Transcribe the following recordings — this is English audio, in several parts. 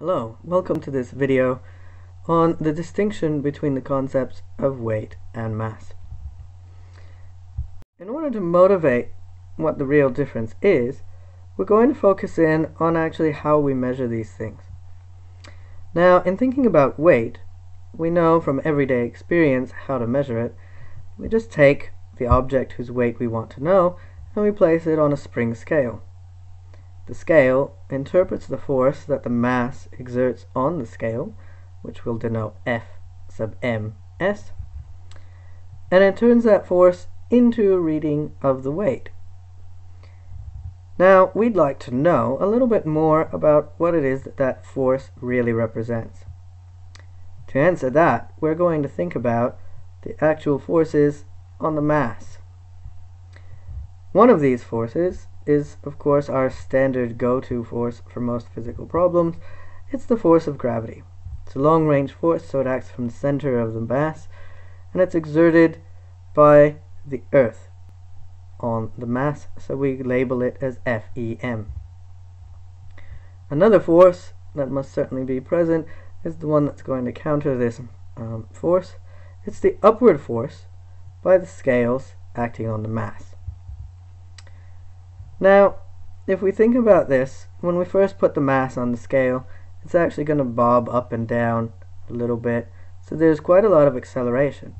Hello, welcome to this video on the distinction between the concepts of weight and mass. In order to motivate what the real difference is, we're going to focus in on actually how we measure these things. Now, in thinking about weight, we know from everyday experience how to measure it. We just take the object whose weight we want to know and we place it on a spring scale. The scale interprets the force that the mass exerts on the scale, which will denote F sub ms, and it turns that force into a reading of the weight. Now, we'd like to know a little bit more about what it is that that force really represents. To answer that, we're going to think about the actual forces on the mass. One of these forces is, of course, our standard go-to force for most physical problems. It's the force of gravity. It's a long-range force, so it acts from the center of the mass, and it's exerted by the Earth on the mass, so we label it as FEM. Another force that must certainly be present is the one that's going to counter this um, force. It's the upward force by the scales acting on the mass. Now, if we think about this, when we first put the mass on the scale, it's actually going to bob up and down a little bit, so there's quite a lot of acceleration.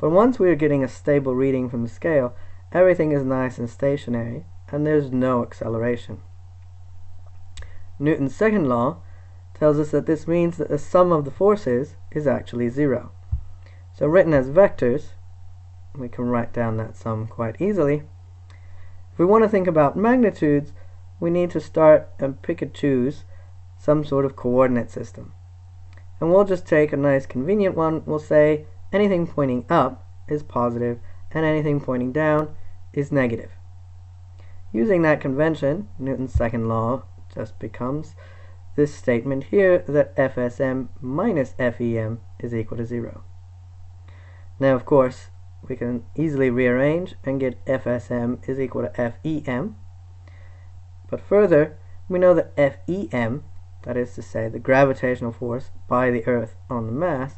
But once we're getting a stable reading from the scale, everything is nice and stationary, and there's no acceleration. Newton's second law tells us that this means that the sum of the forces is actually zero. So written as vectors, we can write down that sum quite easily. If we want to think about magnitudes, we need to start and pick and choose some sort of coordinate system. And we'll just take a nice convenient one. We'll say anything pointing up is positive and anything pointing down is negative. Using that convention, Newton's second law just becomes this statement here that FSM minus FEM is equal to zero. Now, of course, we can easily rearrange and get FSM is equal to FEM. But further, we know that FEM, that is to say the gravitational force by the Earth on the mass,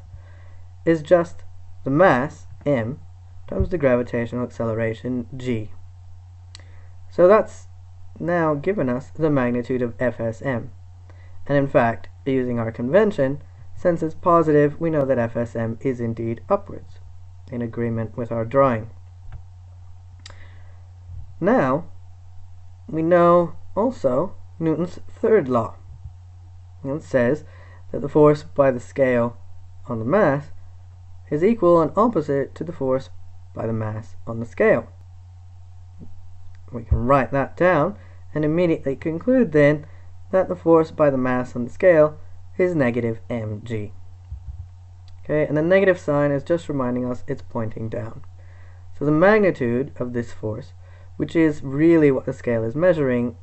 is just the mass, m, times the gravitational acceleration, g. So that's now given us the magnitude of FSM. And in fact, using our convention, since it's positive, we know that FSM is indeed upwards in agreement with our drawing. Now, we know also Newton's third law. And it says that the force by the scale on the mass is equal and opposite to the force by the mass on the scale. We can write that down and immediately conclude then that the force by the mass on the scale is negative mg. Okay, and the negative sign is just reminding us it's pointing down. So the magnitude of this force, which is really what the scale is measuring,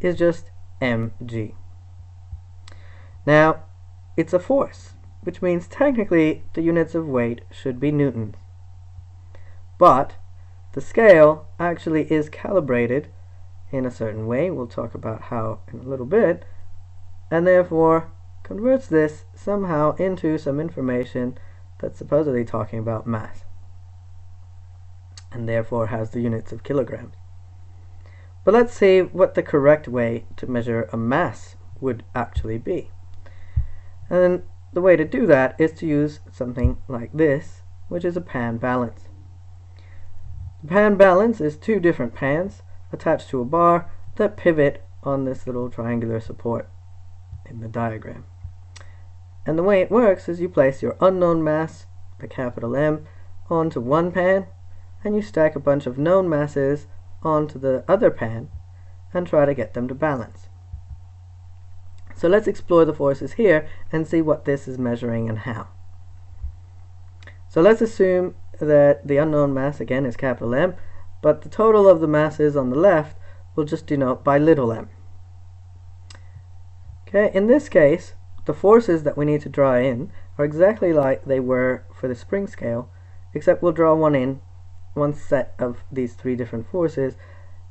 is just mg. Now, it's a force, which means technically the units of weight should be newtons. But the scale actually is calibrated in a certain way, we'll talk about how in a little bit, and therefore converts this somehow into some information that's supposedly talking about mass and therefore has the units of kilograms. But let's see what the correct way to measure a mass would actually be. And the way to do that is to use something like this, which is a pan balance. The pan balance is two different pans attached to a bar that pivot on this little triangular support in the diagram. And the way it works is you place your unknown mass, the capital M, onto one pan, and you stack a bunch of known masses onto the other pan, and try to get them to balance. So let's explore the forces here and see what this is measuring and how. So let's assume that the unknown mass again is capital M, but the total of the masses on the left will just denote by little m. Okay, in this case, the forces that we need to draw in are exactly like they were for the spring scale, except we'll draw one in, one set of these three different forces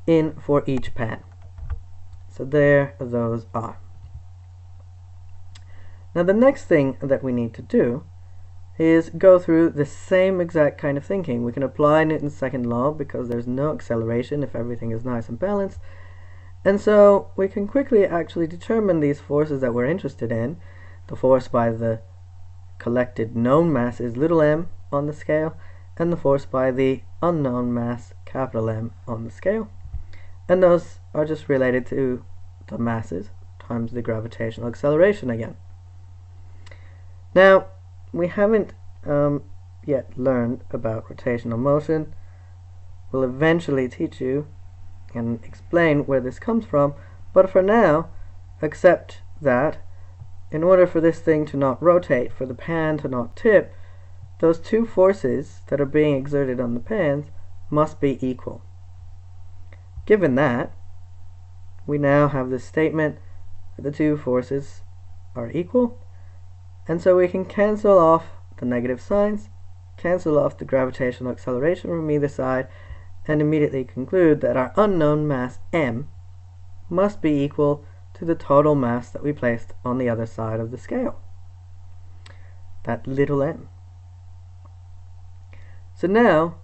in for each pan. So there those are. Now the next thing that we need to do is go through the same exact kind of thinking. We can apply Newton's second law because there's no acceleration if everything is nice and balanced. And so we can quickly actually determine these forces that we're interested in. The force by the collected known mass is little m on the scale, and the force by the unknown mass, capital M, on the scale. And those are just related to the masses times the gravitational acceleration again. Now, we haven't um, yet learned about rotational motion. We'll eventually teach you and explain where this comes from, but for now, accept that in order for this thing to not rotate, for the pan to not tip, those two forces that are being exerted on the pans must be equal. Given that, we now have this statement that the two forces are equal, and so we can cancel off the negative signs, cancel off the gravitational acceleration from either side, and immediately conclude that our unknown mass m must be equal to the total mass that we placed on the other side of the scale. That little m. So now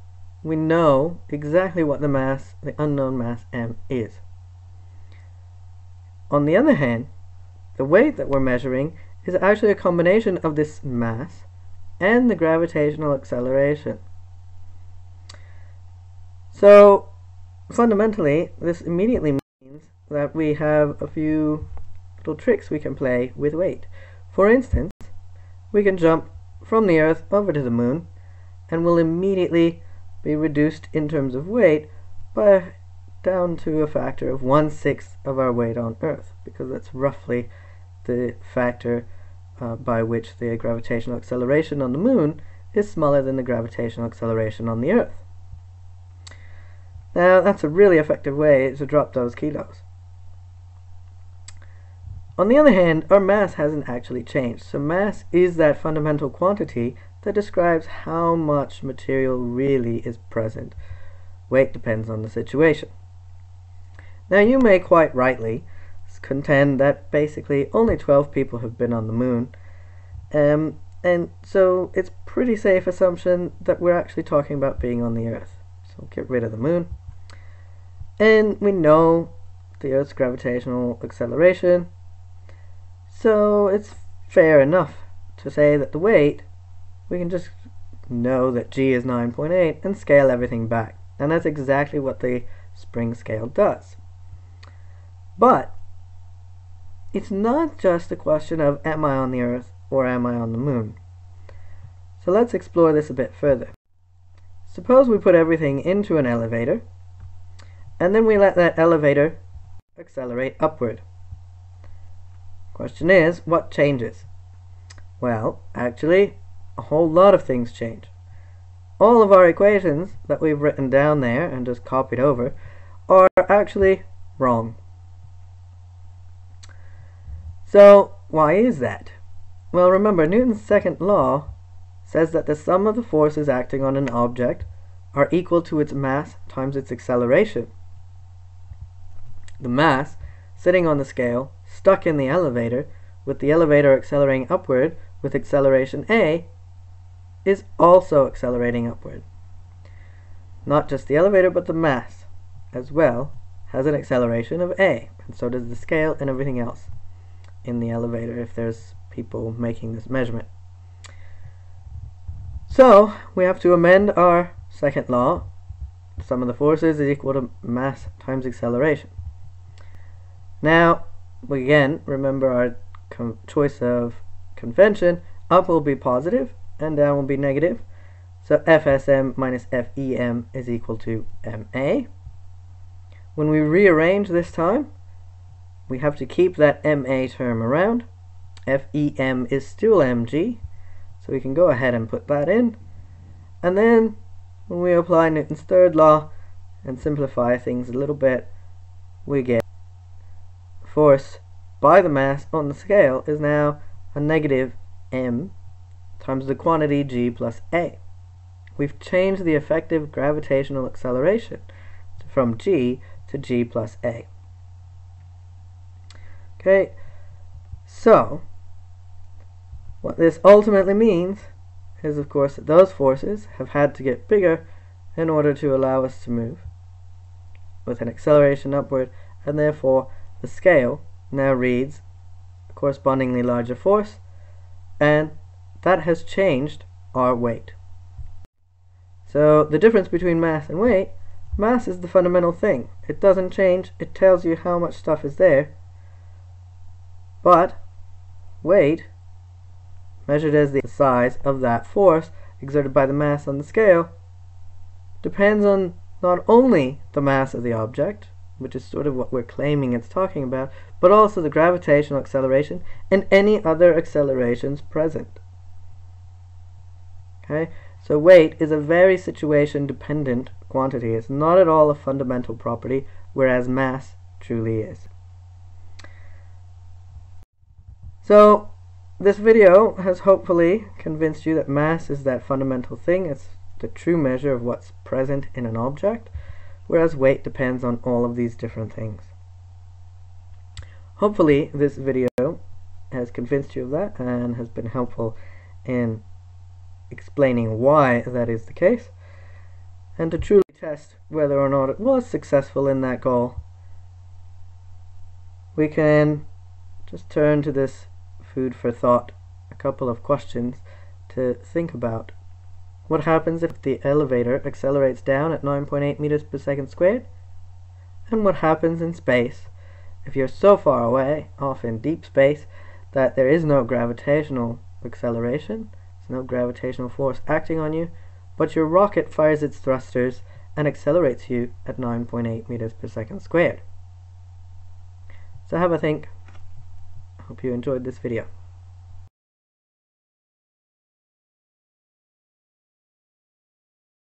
we know exactly what the mass, the unknown mass m is. On the other hand, the weight that we're measuring is actually a combination of this mass and the gravitational acceleration. So fundamentally, this immediately means that we have a few little tricks we can play with weight. For instance, we can jump from the Earth over to the Moon and will immediately be reduced in terms of weight by down to a factor of one-sixth of our weight on Earth because that's roughly the factor uh, by which the gravitational acceleration on the moon is smaller than the gravitational acceleration on the Earth. Now that's a really effective way to drop those kilos. On the other hand, our mass hasn't actually changed. So mass is that fundamental quantity that describes how much material really is present. Weight depends on the situation. Now you may quite rightly contend that basically only 12 people have been on the moon. Um, and so it's pretty safe assumption that we're actually talking about being on the Earth. So get rid of the moon. And we know the Earth's gravitational acceleration. So it's fair enough to say that the weight, we can just know that g is 9.8 and scale everything back. And that's exactly what the spring scale does. But it's not just a question of am I on the Earth or am I on the Moon. So let's explore this a bit further. Suppose we put everything into an elevator and then we let that elevator accelerate upward. Question is, what changes? Well, actually, a whole lot of things change. All of our equations that we've written down there and just copied over are actually wrong. So why is that? Well, remember, Newton's second law says that the sum of the forces acting on an object are equal to its mass times its acceleration. The mass, sitting on the scale, stuck in the elevator, with the elevator accelerating upward with acceleration a, is also accelerating upward. Not just the elevator, but the mass as well has an acceleration of a, and so does the scale and everything else in the elevator if there's people making this measurement. So we have to amend our second law. The sum of the forces is equal to mass times acceleration. Now, again, remember our choice of convention. Up will be positive and down will be negative. So FSM minus FEM is equal to MA. When we rearrange this time, we have to keep that MA term around. FEM is still mg, so we can go ahead and put that in. And then when we apply Newton's third law and simplify things a little bit, we get force by the mass on the scale is now a negative m times the quantity g plus a. We've changed the effective gravitational acceleration from g to g plus a. Okay, so What this ultimately means is, of course, that those forces have had to get bigger in order to allow us to move with an acceleration upward, and therefore the scale now reads a correspondingly larger force, and that has changed our weight. So the difference between mass and weight, mass is the fundamental thing. It doesn't change, it tells you how much stuff is there. But weight, measured as the size of that force exerted by the mass on the scale, depends on not only the mass of the object, which is sort of what we're claiming it's talking about, but also the gravitational acceleration and any other accelerations present. Okay, so weight is a very situation dependent quantity. It's not at all a fundamental property, whereas mass truly is. So this video has hopefully convinced you that mass is that fundamental thing. It's the true measure of what's present in an object, whereas weight depends on all of these different things. Hopefully this video has convinced you of that and has been helpful in explaining why that is the case, and to truly test whether or not it was successful in that goal, we can just turn to this food for thought, a couple of questions to think about. What happens if the elevator accelerates down at 9.8 meters per second squared? And what happens in space if you're so far away, off in deep space, that there is no gravitational acceleration? There's no gravitational force acting on you, but your rocket fires its thrusters and accelerates you at 9.8 meters per second squared. So have a think. Hope you enjoyed this video.